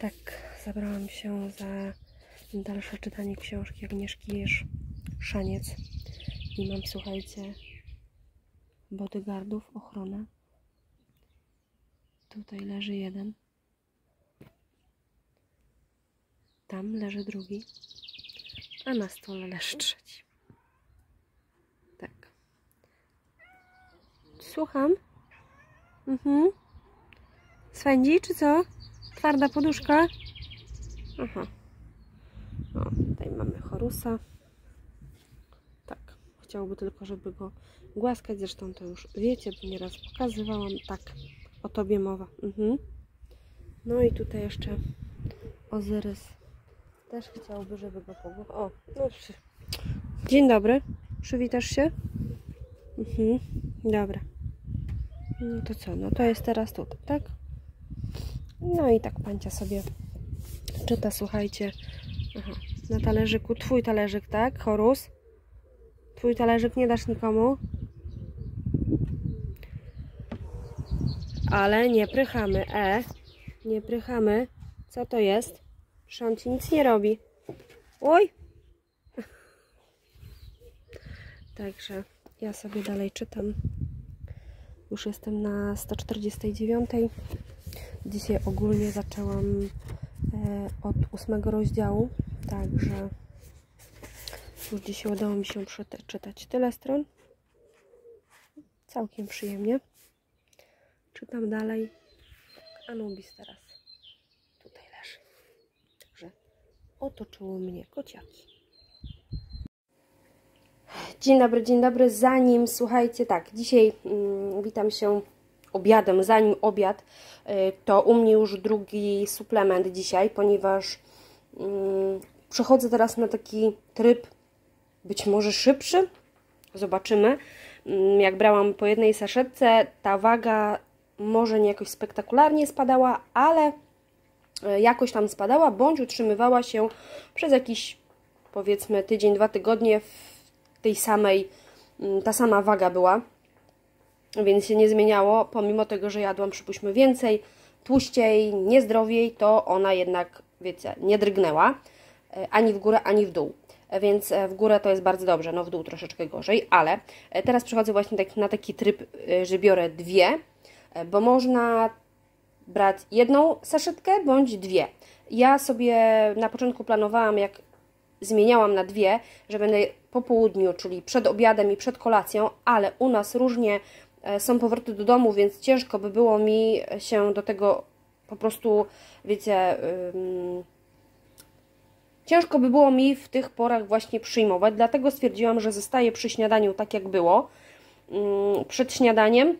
Tak, zabrałam się za dalsze czytanie książki Agnieszki Jerz Szaniec. I mam, słuchajcie, bodyguardów, ochronę. Tutaj leży jeden. Tam leży drugi. A na stole leży trzeci. Tak. Słucham? Mhm. Swędzi, czy co? Twarda poduszka? Aha. O, tutaj mamy Horusa. Tak. Chciałby tylko, żeby go głaskać. Zresztą to już wiecie, bo nieraz pokazywałam. Tak. O tobie mowa. Mhm. No i tutaj jeszcze Ozyrys. Też chciałby, żeby go pogłaskać. O, no przy... Dzień dobry. Przywitasz się? Mhm. Dobra. No to co? No to jest teraz tutaj, tak? No i tak pancia sobie czyta, słuchajcie. Aha, na talerzyku. Twój talerzyk, tak? Horus? Twój talerzyk nie dasz nikomu? Ale nie prychamy. E, nie prychamy. Co to jest? On ci nic nie robi. Oj! Także ja sobie dalej czytam. Już jestem na 149. Dzisiaj ogólnie zaczęłam e, od ósmego rozdziału, także już dzisiaj udało mi się przeczytać tyle stron. Całkiem przyjemnie. Czytam dalej. Anubis teraz tutaj leży. Także otoczyło mnie kociaki. Dzień dobry, dzień dobry. Zanim, słuchajcie, tak, dzisiaj mm, witam się obiadem, zanim obiad, y, to u mnie już drugi suplement dzisiaj, ponieważ mm, przechodzę teraz na taki tryb być może szybszy, zobaczymy. Mm, jak brałam po jednej saszetce, ta waga może nie jakoś spektakularnie spadała, ale y, jakoś tam spadała, bądź utrzymywała się przez jakiś powiedzmy tydzień, dwa tygodnie w tej samej, mm, ta sama waga była, więc się nie zmieniało, pomimo tego, że jadłam przypuśćmy więcej, tłuściej, niezdrowiej, to ona jednak, wiecie, nie drgnęła e, ani w górę, ani w dół. E, więc e, w górę to jest bardzo dobrze, no w dół troszeczkę gorzej, ale teraz przechodzę właśnie tak, na taki tryb, że biorę dwie, bo można brać jedną saszetkę bądź dwie. Ja sobie na początku planowałam, jak zmieniałam na dwie, że będę po południu, czyli przed obiadem i przed kolacją, ale u nas różnie są powroty do domu, więc ciężko by było mi się do tego po prostu, wiecie, ciężko by było mi w tych porach właśnie przyjmować, dlatego stwierdziłam, że zostaję przy śniadaniu tak jak było, przed śniadaniem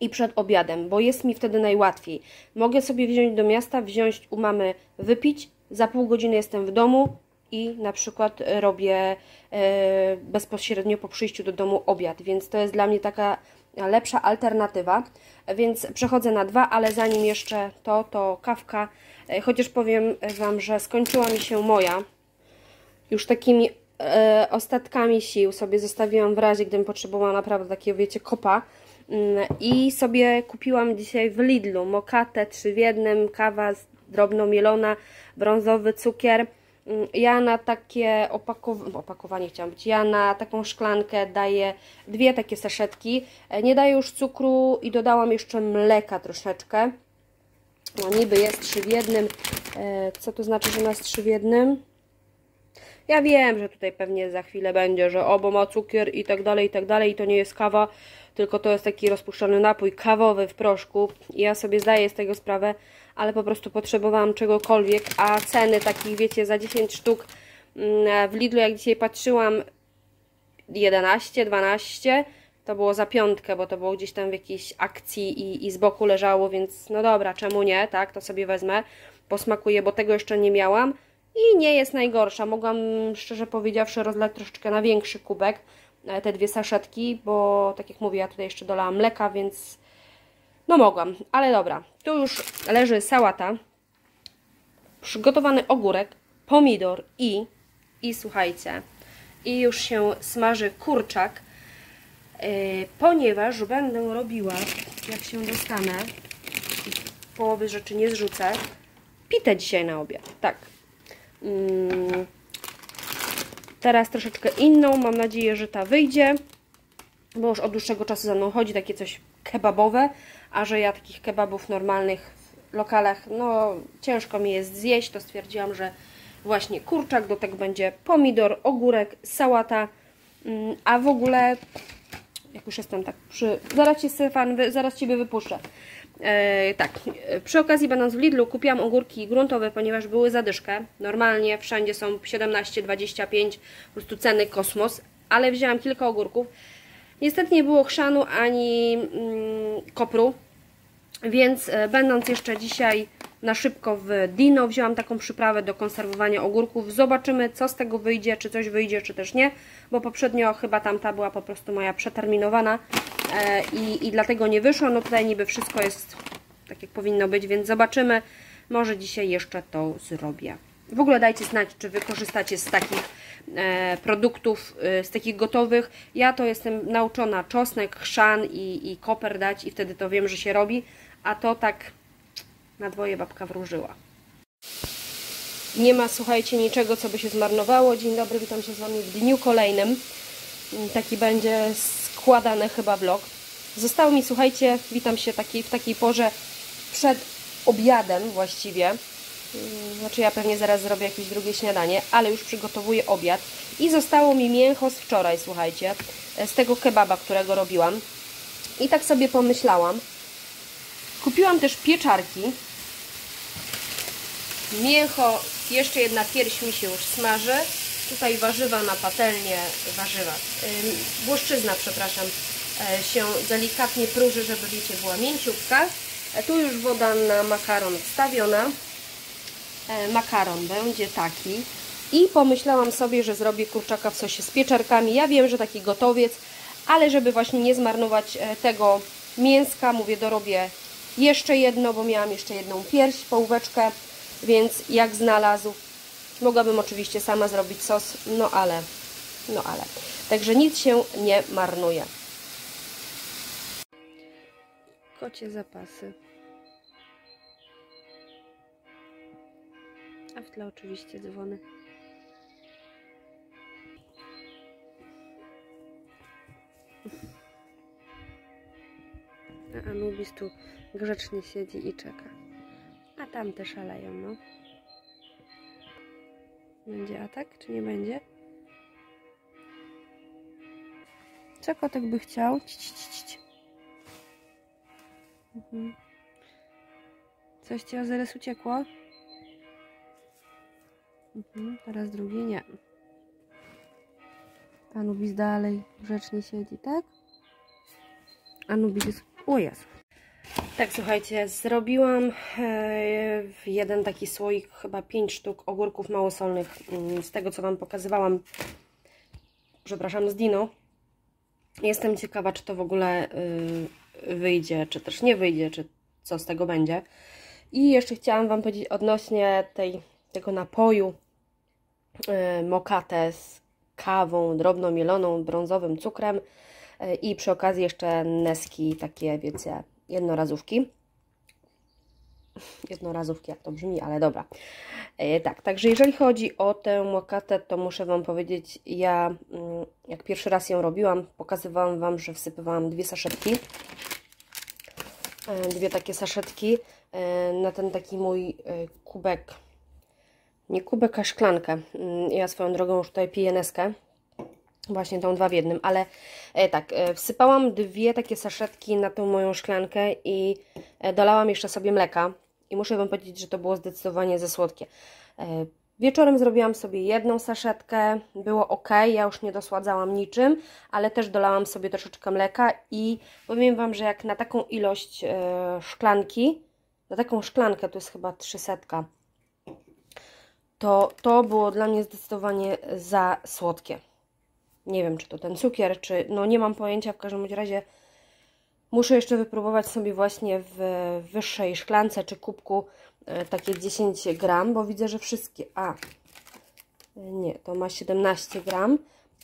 i przed obiadem, bo jest mi wtedy najłatwiej. Mogę sobie wziąć do miasta, wziąć u mamy, wypić, za pół godziny jestem w domu, i na przykład robię e, bezpośrednio po przyjściu do domu obiad, więc to jest dla mnie taka lepsza alternatywa, więc przechodzę na dwa, ale zanim jeszcze to, to kawka, e, chociaż powiem Wam, że skończyła mi się moja, już takimi e, ostatkami sił sobie zostawiłam w razie, gdybym potrzebowała naprawdę takiego, wiecie, kopa, mm, i sobie kupiłam dzisiaj w Lidlu mokatę 3 w jednym, kawa drobno mielona, brązowy cukier, ja na takie opakowanie, opakowanie chciałam być, ja na taką szklankę daję dwie takie saszetki. E, nie daję już cukru i dodałam jeszcze mleka troszeczkę. No, niby jest trzy w jednym. E, co to znaczy, że nas trzy w jednym? Ja wiem, że tutaj pewnie za chwilę będzie, że obo ma cukier i tak dalej, i tak dalej, i to nie jest kawa, tylko to jest taki rozpuszczony napój kawowy w proszku. I ja sobie zdaję z tego sprawę, ale po prostu potrzebowałam czegokolwiek, a ceny takich, wiecie, za 10 sztuk mm, w Lidlu, jak dzisiaj patrzyłam, 11, 12, to było za piątkę, bo to było gdzieś tam w jakiejś akcji i, i z boku leżało, więc no dobra, czemu nie, tak, to sobie wezmę, posmakuję, bo tego jeszcze nie miałam i nie jest najgorsza. Mogłam, szczerze powiedziawszy, rozlać troszeczkę na większy kubek e, te dwie saszetki, bo tak jak mówię, ja tutaj jeszcze dolałam mleka, więc no mogłam, ale dobra. Tu już leży sałata, przygotowany ogórek, pomidor i, i słuchajcie, i już się smaży kurczak, yy, ponieważ będę robiła, jak się dostanę, połowy rzeczy nie zrzucę, pitę dzisiaj na obiad. Tak. Mm. Teraz troszeczkę inną. Mam nadzieję, że ta wyjdzie. Bo już od dłuższego czasu za mną chodzi takie coś kebabowe. A że ja takich kebabów normalnych w lokalach, no ciężko mi jest zjeść, to stwierdziłam, że właśnie kurczak, do tego będzie pomidor, ogórek, sałata, mm, a w ogóle, jak już jestem tak przy... Zaraz Cię Stefan, zaraz Ciebie wypuszczę. E, tak, przy okazji będąc w Lidlu kupiłam ogórki gruntowe, ponieważ były zadyszkę. Normalnie wszędzie są 17, 25, po prostu ceny kosmos, ale wzięłam kilka ogórków. Niestety nie było chrzanu ani mm, kopru, więc e, będąc jeszcze dzisiaj na szybko w Dino, wzięłam taką przyprawę do konserwowania ogórków. Zobaczymy, co z tego wyjdzie, czy coś wyjdzie, czy też nie, bo poprzednio chyba tamta była po prostu moja przeterminowana e, i, i dlatego nie wyszło. No tutaj niby wszystko jest tak, jak powinno być, więc zobaczymy. Może dzisiaj jeszcze to zrobię. W ogóle dajcie znać, czy Wy korzystacie z takich produktów, e, z takich gotowych. Ja to jestem nauczona czosnek, chrzan i, i koper dać i wtedy to wiem, że się robi, a to tak na dwoje babka wróżyła. Nie ma, słuchajcie, niczego, co by się zmarnowało. Dzień dobry, witam się z Wami w dniu kolejnym. Taki będzie składany chyba vlog. Zostało mi, słuchajcie, witam się taki, w takiej porze przed obiadem właściwie. Znaczy ja pewnie zaraz zrobię jakieś drugie śniadanie, ale już przygotowuję obiad. I zostało mi mięcho z wczoraj, słuchajcie, z tego kebaba, którego robiłam. I tak sobie pomyślałam. Kupiłam też pieczarki Mięcho, jeszcze jedna pierś mi się już smaży. Tutaj warzywa na patelnię, warzywa, błoszczyzna, przepraszam, yy, się delikatnie próży, żeby wiecie, była mięciutka. E, tu już woda na makaron wstawiona. E, makaron będzie taki. I pomyślałam sobie, że zrobię kurczaka w sosie z pieczarkami. Ja wiem, że taki gotowiec, ale żeby właśnie nie zmarnować e, tego mięska, mówię, dorobię jeszcze jedno, bo miałam jeszcze jedną pierś, połóweczkę więc jak znalazł, mogłabym oczywiście sama zrobić sos, no ale, no ale. Także nic się nie marnuje. Kocie zapasy. A w tle oczywiście dzwony. A Anubis tu grzecznie siedzi i czeka. A tamte szaleją, no. Będzie atak, czy nie będzie? Co kotek by chciał? Ci, ci, ci, mhm. Coś ci o zaraz uciekło? Mhm. Teraz drugi nie. Anubis dalej grzecznie siedzi, tak? Anubis jest... O Jezu. Tak, słuchajcie, zrobiłam e, jeden taki słoik, chyba 5 sztuk ogórków małosolnych mm, z tego, co Wam pokazywałam, przepraszam, z Dino. Jestem ciekawa, czy to w ogóle y, wyjdzie, czy też nie wyjdzie, czy co z tego będzie. I jeszcze chciałam Wam powiedzieć odnośnie tej, tego napoju y, mokate z kawą drobno mieloną, brązowym cukrem y, i przy okazji jeszcze neski takie, wiecie, jednorazówki. Jednorazówki, jak to brzmi, ale dobra. E, tak, także jeżeli chodzi o tę mokatę, to muszę Wam powiedzieć, ja mm, jak pierwszy raz ją robiłam, pokazywałam Wam, że wsypywałam dwie saszetki. Dwie takie saszetki na ten taki mój kubek. Nie kubek, a szklankę. Mm, ja swoją drogą już tutaj piję neskę Właśnie tą dwa w jednym, ale e, tak, e, wsypałam dwie takie saszetki na tą moją szklankę i e, dolałam jeszcze sobie mleka i muszę Wam powiedzieć, że to było zdecydowanie za słodkie. E, wieczorem zrobiłam sobie jedną saszetkę, było ok, ja już nie dosładzałam niczym, ale też dolałam sobie troszeczkę mleka i powiem Wam, że jak na taką ilość e, szklanki, na taką szklankę, to jest chyba 300, to to było dla mnie zdecydowanie za słodkie. Nie wiem, czy to ten cukier, czy... No nie mam pojęcia, w każdym razie muszę jeszcze wypróbować sobie właśnie w wyższej szklance czy kubku e, takie 10 gram, bo widzę, że wszystkie... A, nie, to ma 17 gram,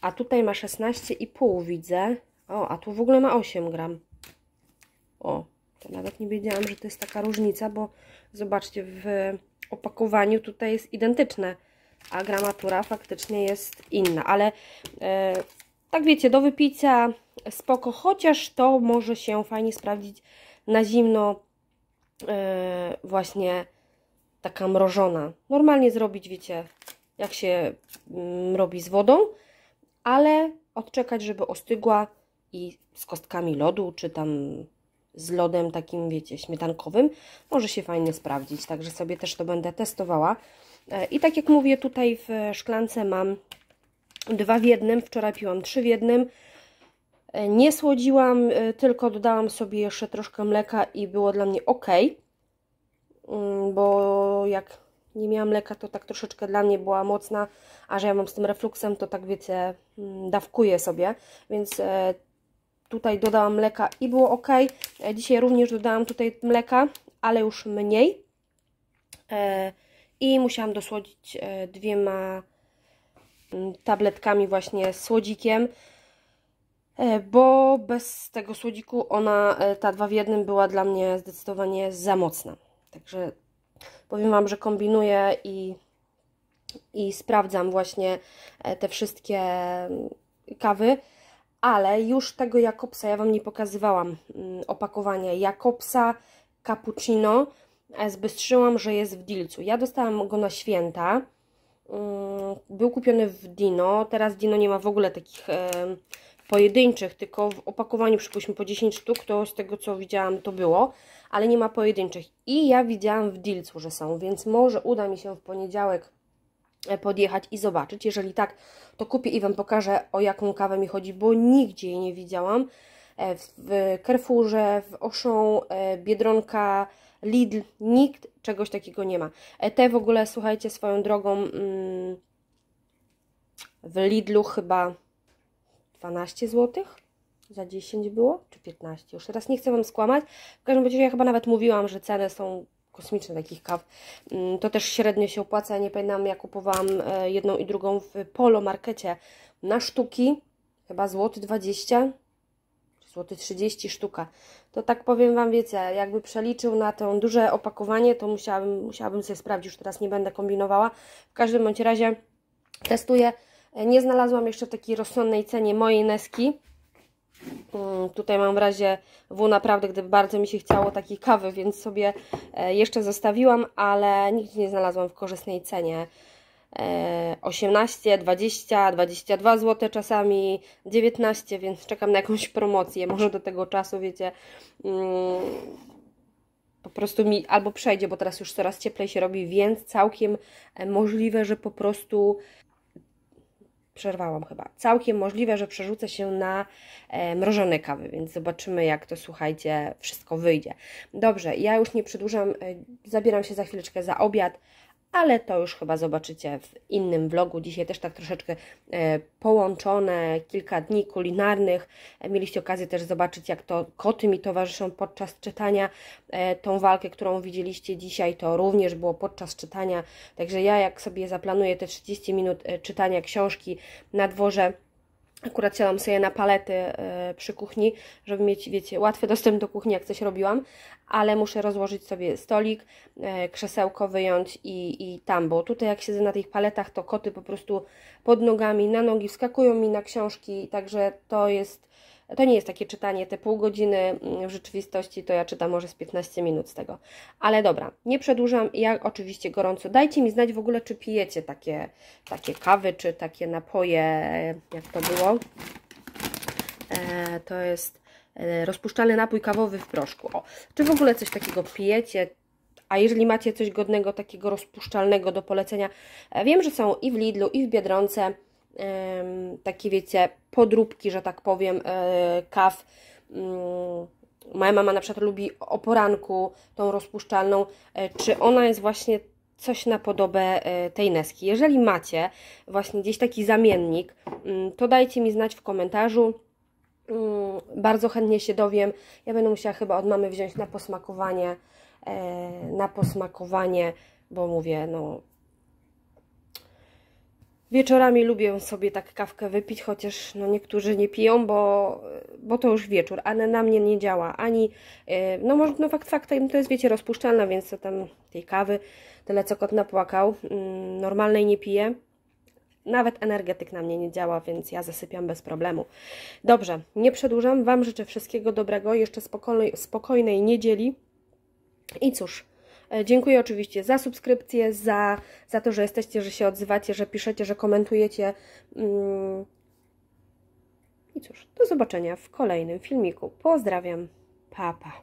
a tutaj ma 16,5 widzę. O, a tu w ogóle ma 8 gram. O, to nawet nie wiedziałam, że to jest taka różnica, bo zobaczcie, w opakowaniu tutaj jest identyczne, a gramatura faktycznie jest inna, ale e, tak wiecie, do wypicia spoko, chociaż to może się fajnie sprawdzić na zimno e, właśnie taka mrożona. Normalnie zrobić, wiecie, jak się mm, robi z wodą, ale odczekać, żeby ostygła i z kostkami lodu, czy tam z lodem takim, wiecie, śmietankowym, może się fajnie sprawdzić, także sobie też to będę testowała. E, I tak jak mówię, tutaj w szklance mam dwa w jednym, wczoraj piłam trzy w jednym, e, nie słodziłam, e, tylko dodałam sobie jeszcze troszkę mleka i było dla mnie ok, mm, bo jak nie miałam mleka, to tak troszeczkę dla mnie była mocna, a że ja mam z tym refluksem, to tak wiecie, mm, dawkuję sobie, więc tutaj dodałam mleka i było ok. E, dzisiaj również dodałam tutaj mleka, ale już mniej. E, I musiałam dosłodzić e, dwiema mm, tabletkami właśnie słodzikiem, bo bez tego słodziku ona, ta dwa w jednym była dla mnie zdecydowanie za mocna. Także powiem Wam, że kombinuję i, i sprawdzam właśnie te wszystkie mm, kawy ale już tego Jakobsa ja Wam nie pokazywałam mm, opakowania Jakobsa cappuccino. Zbystrzyłam, że jest w Dilcu. Ja dostałam go na święta, mm, był kupiony w Dino, teraz Dino nie ma w ogóle takich pojedynczych, tylko w opakowaniu przypuśćmy po 10 sztuk, to z tego co widziałam to było, ale nie ma pojedynczych. I ja widziałam w Dilcu, że są, więc może uda mi się w poniedziałek E, podjechać i zobaczyć. Jeżeli tak, to kupię i Wam pokażę, o jaką kawę mi chodzi, bo nigdzie jej nie widziałam. E, w Carrefourze, w Auchan, e, Biedronka, Lidl, nikt czegoś takiego nie ma. Te w ogóle, słuchajcie, swoją drogą mm, w Lidlu chyba 12 zł za 10 było, czy 15, już teraz nie chcę Wam skłamać. W każdym razie ja chyba nawet mówiłam, że ceny są kosmiczne takich kaw. Mm, to też średnio się opłaca. Nie pamiętam, ja kupowałam e, jedną i drugą w Polo Markecie na sztuki, chyba złoty 20 złoty 30 sztuka. To tak powiem Wam, wiecie, jakby przeliczył na to duże opakowanie, to musiałabym, musiałabym sobie sprawdzić, już teraz nie będę kombinowała. W każdym bądź razie testuję. E, nie znalazłam jeszcze takiej rozsądnej cenie mojej Neski. Mm, tutaj mam w razie W naprawdę, gdyby bardzo mi się chciało takiej kawy, więc sobie e, jeszcze zostawiłam, ale nigdzie nie znalazłam w korzystnej cenie. 18, 20, 22 zł czasami, 19, więc czekam na jakąś promocję. Może do tego czasu, wiecie, mm, po prostu mi albo przejdzie, bo teraz już coraz cieplej się robi, więc całkiem e, możliwe, że po prostu przerwałam chyba. Całkiem możliwe, że przerzucę się na e, mrożone kawy, więc zobaczymy, jak to, słuchajcie, wszystko wyjdzie. Dobrze, ja już nie przedłużam, e, zabieram się za chwileczkę za obiad, ale to już chyba zobaczycie w innym vlogu. Dzisiaj też tak troszeczkę e, połączone, kilka dni kulinarnych. E, mieliście okazję też zobaczyć, jak to koty mi towarzyszą podczas czytania. E, tą walkę, którą widzieliście dzisiaj, to również było podczas czytania. Także ja, jak sobie zaplanuję te 30 minut czytania książki na dworze, Akurat siadam sobie na palety e, przy kuchni, żeby mieć, wiecie, łatwy dostęp do kuchni, jak coś robiłam, ale muszę rozłożyć sobie stolik, e, krzesełko wyjąć i, i tam, bo tutaj jak siedzę na tych paletach, to koty po prostu pod nogami, na nogi wskakują mi na książki, także to jest to nie jest takie czytanie te pół godziny mm, w rzeczywistości, to ja czytam może z 15 minut z tego. Ale dobra, nie przedłużam, ja oczywiście gorąco. Dajcie mi znać w ogóle, czy pijecie takie, takie kawy, czy takie napoje, jak to było. E, to jest e, rozpuszczalny napój kawowy w proszku. O, czy w ogóle coś takiego pijecie? A jeżeli macie coś godnego, takiego rozpuszczalnego do polecenia, e, wiem, że są i w Lidlu, i w Biedronce takie wiecie, podróbki, że tak powiem, e, kaw. Mm, moja mama na przykład lubi o poranku tą rozpuszczalną. E, czy ona jest właśnie coś na podobę e, tej Neski? Jeżeli macie właśnie gdzieś taki zamiennik, mm, to dajcie mi znać w komentarzu. Mm, bardzo chętnie się dowiem. Ja będę musiała chyba od mamy wziąć na posmakowanie, na posmakowanie, bo mówię, no Wieczorami lubię sobie tak kawkę wypić, chociaż no niektórzy nie piją, bo, bo to już wieczór, ale na mnie nie działa ani, e, no może no fakt faktem to jest wiecie rozpuszczalna, więc to tam tej kawy tyle co kot napłakał, mm, normalnej nie piję. Nawet energetyk na mnie nie działa, więc ja zasypiam bez problemu. Dobrze, nie przedłużam. Wam życzę wszystkiego dobrego, jeszcze spokojnej, spokojnej niedzieli. I cóż, dziękuję oczywiście za subskrypcję, za, za to, że jesteście, że się odzywacie, że piszecie, że komentujecie. Mm. I cóż, do zobaczenia w kolejnym filmiku. Pozdrawiam. Papa. Pa.